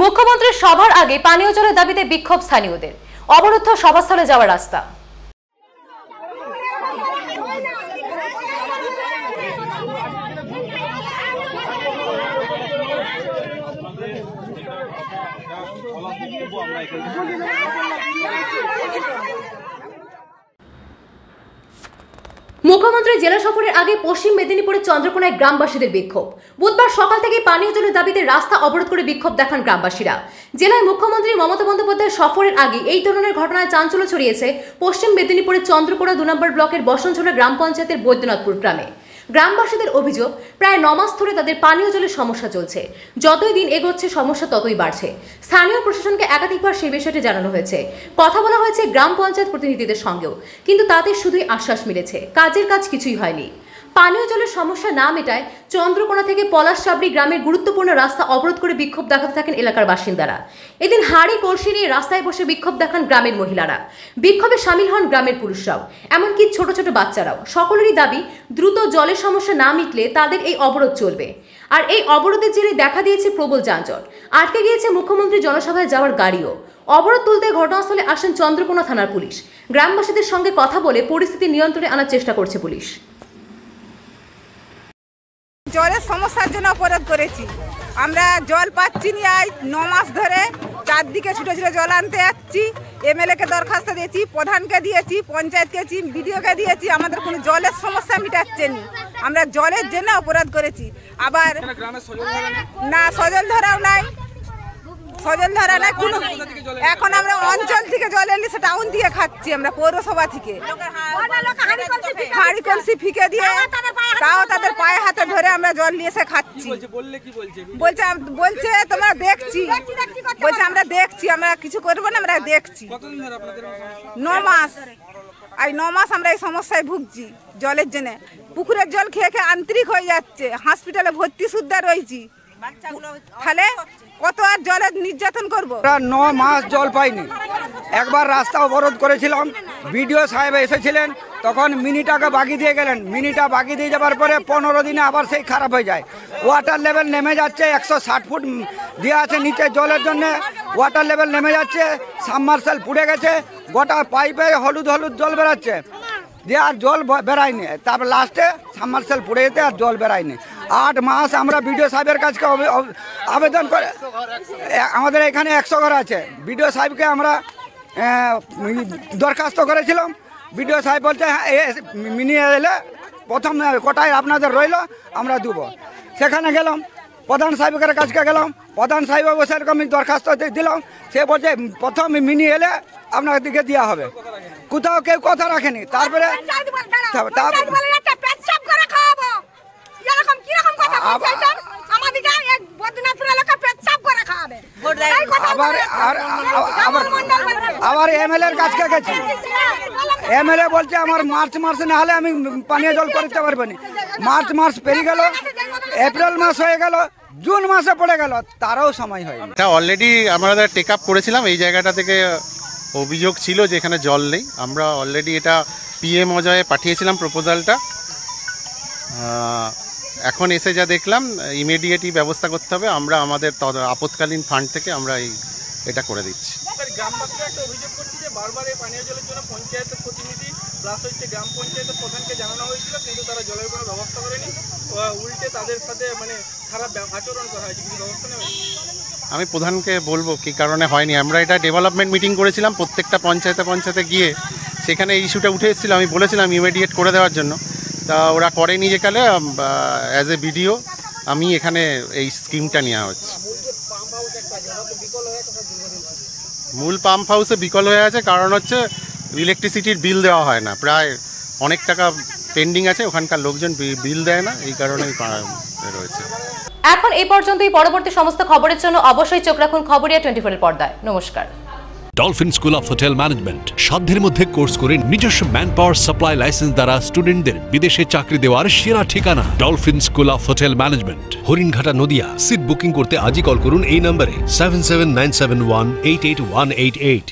মুখ্যমন্ত্রীর সভার আগে পানীয় জলের দাবিতে বিক্ষোভ স্থানীয়দের। অবরুদ্ধ সভাস্থলে যাওয়ার রাস্তা। মুখ্যমন্ত্রী জেলা সফরের আগে পশ্চিম মেদিনীপুরের চন্দ্রকোনায় গ্রামবাসীদের বিক্ষোভ। বুধবার সকাল থেকে পানীয় জলের দাবিতে রাস্তা অবরোধ করে বিক্ষোভ দেখান গ্রামবাসীরা। জেলায় মুখ্যমন্ত্রী মমতা বন্দ্যোপাধ্যায় সফরের আগে এই ধরনের ঘটনায় চাঞ্চল্য ছড়িয়েছে পশ্চিম মেদিনীপুরের চন্দ্রকোনা দু নম্বর ব্লকের বসনঝোলা গ্রাম পঞ্চায়েতের বৈদ্যনাথপুর গ্রামে। গ্রামবাসীদের অভিযোগ, প্রায় নমাস ধরে তাদের পানীয় জলের সমস্যা চলছে। যতই দিন এগোচ্ছে, সমস্যা ততই বাড়ছে। স্থানীয় প্রশাসনকে একাধিকবার সেই বিষয়টি জানানো হয়েছে। কথা বলা হয়েছে গ্রাম পঞ্চায়েত প্রতিনিধিদের সঙ্গেও। কিন্তু তাদের শুধুই আশ্বাস মিলেছে। কাজের কাজ কিছুই হয়নি। পানীয় জলের সমস্যা না মেটায় চন্দ্রকোনা থেকে পলাশসাবড়ি গ্রামের গুরুত্বপূর্ণ রাস্তা অবরোধ করে বিক্ষোভ দেখাতে থাকেন এলাকার বাসিন্দারা। এদিন হাড়ি কলসি নিয়ে রাস্তায় বসে বিক্ষোভ দেখান গ্রামের মহিলারা। বিক্ষোভে সামিল হন গ্রামের পুরুষরাও, এমনকি ছোট ছোট বাচ্চারাও। সকলেরই দাবি, দ্রুত জলের সমস্যা না মিটলে তাদের এই অবরোধ চলবে। আর এই অবরোধের জেরে দেখা দিয়েছে প্রবল যানজট। আটকে গিয়েছে মুখ্যমন্ত্রী জনসভায় যাওয়ার গাড়িও। অবরোধ তুলতে ঘটনাস্থলে আসেন চন্দ্রকোনা থানার পুলিশ। গ্রামবাসীদের সঙ্গে কথা বলে পরিস্থিতি নিয়ন্ত্রণে আনার চেষ্টা করছে পুলিশ। জলের সমস্যার জন্য অপরাধ করেছি। আমরা জল পাচ্ছি নি আজ ন মাস ধরে। চারদিকে ছুটে ছুটে জল আনতে যাচ্ছি। এমএলএ কে দরখাস্ত দিয়েছি প্রধানকে দিয়েছি পঞ্চায়েতকে দিয়েছি বিডিওকে দিয়েছি। আমাদের কোনো জলের সমস্যা মিটাচ্ছে নি। আমরা জলের জন্য অপরাধ করেছি। আবার না সজল ধরাও নাই। সজল ধরা নাই কোনো এখন আমরা অঞ্চল থেকে জল এলে সে টাউন থেকে খাচ্ছি আমরা পৌরসভা থেকে। হাঁড়ি কলসি ফিকে দিয়ে তাও তাদের পায়ে হাতে ধরে আমরা জল নিয়ে এসে খাচ্ছি। বলছে? বলছে? তোমরা দেখছি। বলছে আমরা দেখছি আমরা কিছু করব না আমরা দেখছি? ন মাস। আর ন মাস আমরা এই সমস্যায় ভুগছি জলের জন্য। পুকুরের জল খেয়ে খেয়ে আন্তরিক হয়ে যাচ্ছে। হসপিটালে ভর্তি সুদ্ধা রয়েছি। তাহলে কত আর জলের নির্যাতন করব? আমরা ন মাস জল পাইনি। একবার রাস্তা অবরোধ করেছিলাম। বিডিও সাহেব এসেছিলেন। তখন মিনিটাকে বাগি দিয়ে গেলেন। মিনিটা বাগি দিয়ে যাবার পরে পনেরো দিনে আবার সেই খারাপ হয়ে যায়। ওয়াটার লেভেল নেমে যাচ্ছে, একশো ষাট ফুট দেওয়া আছে নিচে জলের জন্য। ওয়াটার লেভেল নেমে যাচ্ছে সাবমার্শাল পুড়ে গেছে, গোটা পাইপে হলুদ হলুদ জল বেরাচ্ছে। দিয়ে আর জল ব- বেরায়নি। তারপর লাস্টে সাবমার্শাল পুড়ে যেতে আর জল বেরায়নি। আট মাস আমরা বিডিও সাহেবের কাছে আবেদন করে আমাদের এখানে একশো ঘর আছে। বিডিও সাহেবকে আমরা দরখাস্ত করেছিলাম। বিডিও সাহেব বলছে হ্যাঁ এ মিনি এলে প্রথম কোটায় আপনাদের রইল আমরা দেবো। সেখানে গেলাম প্রধান সাহেবের কাছকে গেলাম প্রধান সাহেব সেরকম দরখাস্ত দিলাম সে বলছে প্রথম মিনি এলে আপনাদেরকে দেওয়া হবে। কোথাও কেউ কথা রাখেনি তারপরে আবার- আবার এর কাছকে গেছি। এমএলএ বলছে আমার মার্চ মাসে না হলে আমি পানীয় জল করতে পারব না। মার্চ মাস পেরিয়ে গেল, এপ্রিল মাস হয়ে গেল, জুন মাসে পড়ে গেল, তারও সময় হয় এটা অলরেডি আমরা টেক আপ করেছিলাম, এই জায়গাটা থেকে অভিযোগ ছিল যে এখানে জল নেই। আমরা অলরেডি এটা পিএম অজয়ে পাঠিয়েছিলাম প্রপোজালটা এখন এসে যা দেখলাম ইমিডিয়েটই ব্যবস্থা করতে হবে। আমরা আমাদের আপৎকালীন ফান্ড থেকে আমরা এই এটা করে দিচ্ছি। গ্রামবাসীরা একটা অভিযোগ করছে যে বারবার এই পানীয় জলের জন্য পঞ্চায়েতের প্রতিনিধি প্লাস হচ্ছে গ্রাম পঞ্চায়েতের প্রধানকে জানানো হয়েছিল কিন্তু তারা জলের কোনো ব্যবস্থা করেনি। উল্টে তাদের সাথে মানে খারাপ আচরণ করা হয়েছে। কিছু ব্যবস্থা নেবে আমি প্রধানকে বলব কি কারণে হয়নি? আমরা এটা ডেভেলপমেন্ট মিটিং করেছিলাম প্রত্যেকটা পঞ্চায়েতে পঞ্চায়েতে গিয়ে। সেখানে এই ইস্যুটা উঠে এসেছিল আমি বলেছিলাম ইমিডিয়েট করে দেওয়ার জন্য। তা ওরা করেনি যেকালে অ্যাজ এ ভিডিও আমি এখানে এই স্কিমটা নেওয়া হচ্ছে। মূল পাম্প হাউসে বিকল হয়ে আছে, কারণ হচ্ছে ইলেকট্রিসিটির বিল দেওয়া হয় না। প্রায় অনেক টাকা পেন্ডিং আছে, ওখানকার লোকজন বিল দেয় না, এই কারণেই রয়েছে। এখন এই পর্যন্তই, পরবর্তী সমস্ত খবরের জন্য অবশ্যই চোখ রাখুন খবরিয়া টোয়েন্টি ফোরের পর্দায়। নমস্কার। Dolphin school of hotel management সাধ্যের মধ্যে কোর্স করে নিজস্ব ম্যান পাওয়ার সাপ্লাই লাইসেন্স দ্বারা স্টুডেন্টদের বিদেশে চাকরি দেওয়ার সেরা ঠিকানা Dolphin school of hotel management Haringhata Nadia. Seat booking করতে আজই কল করুন এই নম্বরে seven seven nine seven one eight eight one eight eight